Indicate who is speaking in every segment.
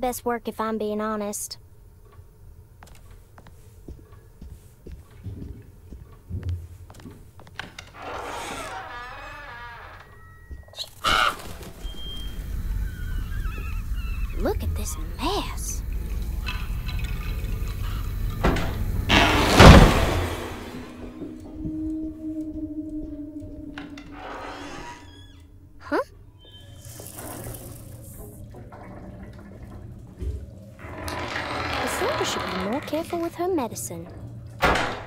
Speaker 1: best work if I'm being honest. Look at this mess. Careful with her medicine. I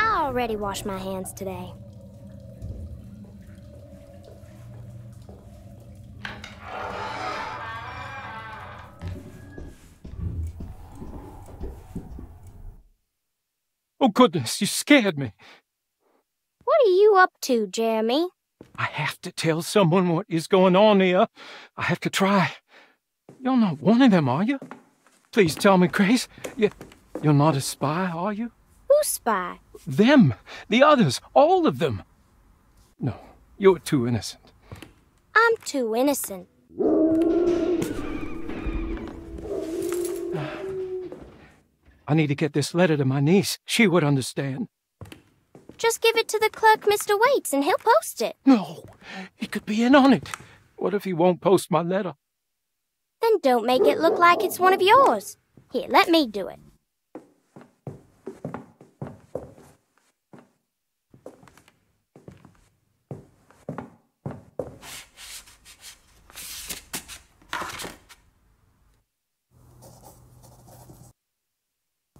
Speaker 1: already washed my hands today.
Speaker 2: Oh, goodness, you scared me.
Speaker 1: What are you up to, Jeremy?
Speaker 2: I have to tell someone what is going on here. I have to try. You're not one of them, are you? Please tell me, Grace. You, you're not a spy, are you?
Speaker 1: Who's spy?
Speaker 2: Them. The others. All of them. No, you're too innocent.
Speaker 1: I'm too innocent.
Speaker 2: I need to get this letter to my niece. She would understand.
Speaker 1: Just give it to the clerk, Mr. Waits, and he'll post it.
Speaker 2: No, he could be in on it. What if he won't post my letter?
Speaker 1: Then don't make it look like it's one of yours. Here, let me do it.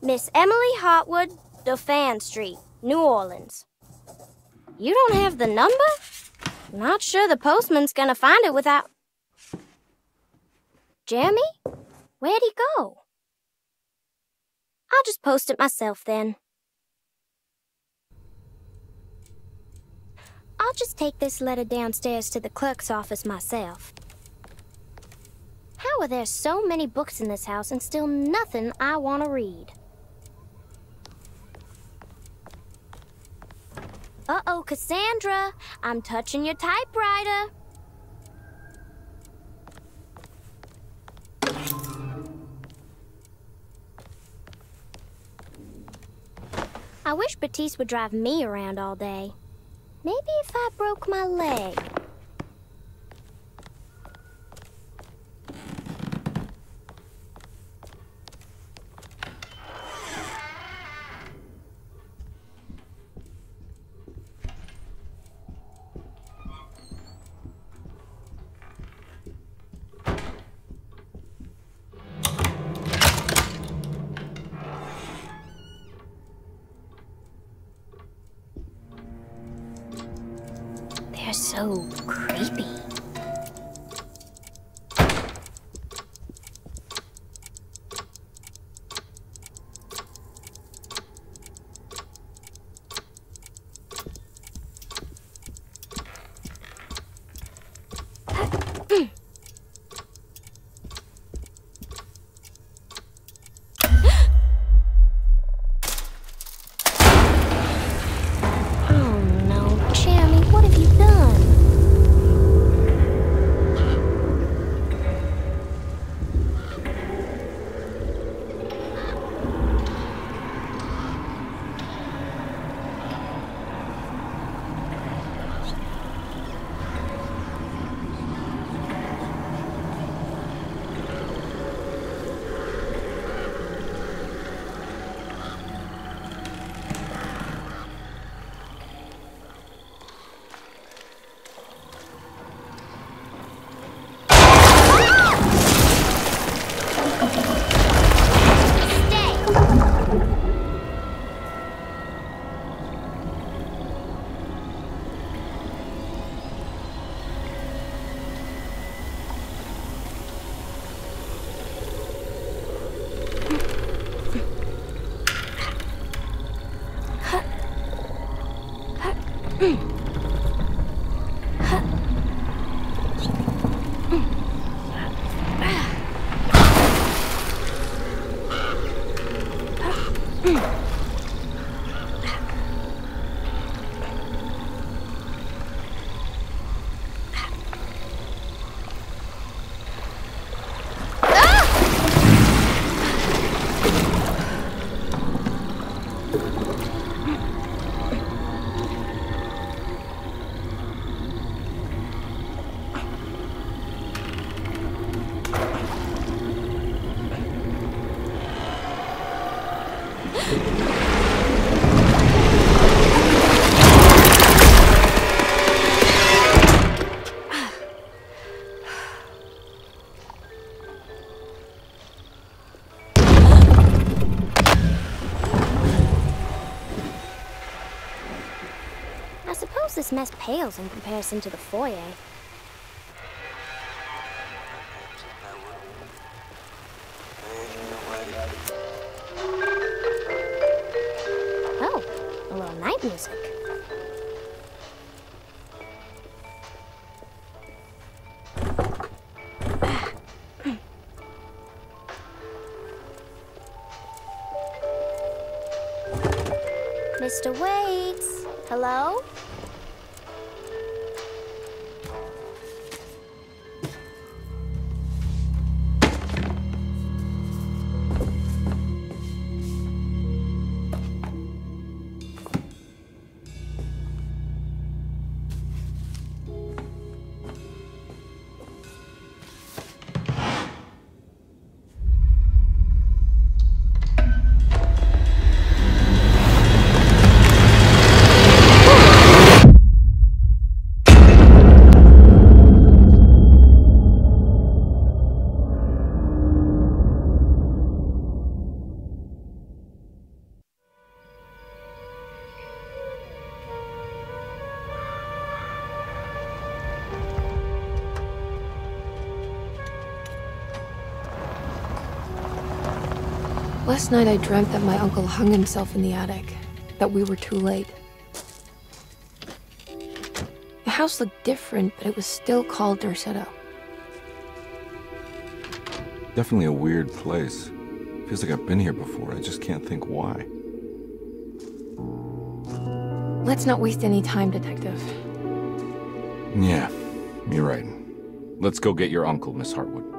Speaker 1: Miss Emily Hartwood, Dauphin Street, New Orleans. You don't have the number? Not sure the postman's gonna find it without. Jeremy? Where'd he go? I'll just post it myself then. I'll just take this letter downstairs to the clerk's office myself. How are there so many books in this house and still nothing I want to read? Uh-oh, Cassandra. I'm touching your typewriter. I wish Batiste would drive me around all day. Maybe if I broke my leg. So creepy. 嗯。Mess pales in comparison to the foyer. Oh, a little night music. Mr. Waits, hello?
Speaker 3: Last night I dreamt that my uncle hung himself in the attic, that we were too late. The house looked different, but it was still called Derceto.
Speaker 4: Definitely a weird place. Feels like I've been here before. I just can't think why.
Speaker 3: Let's not waste any time, Detective.
Speaker 4: Yeah, you're right. Let's go get your uncle, Miss Hartwood.